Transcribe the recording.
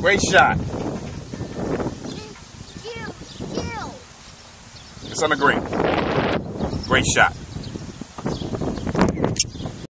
Great shot. It's on the green. Great shot.